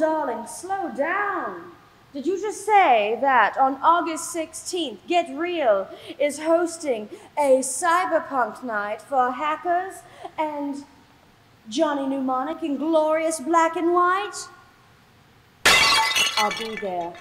darling, slow down. Did you just say that on August 16th, Get Real is hosting a cyberpunk night for hackers and Johnny Mnemonic in glorious black and white? I'll be there.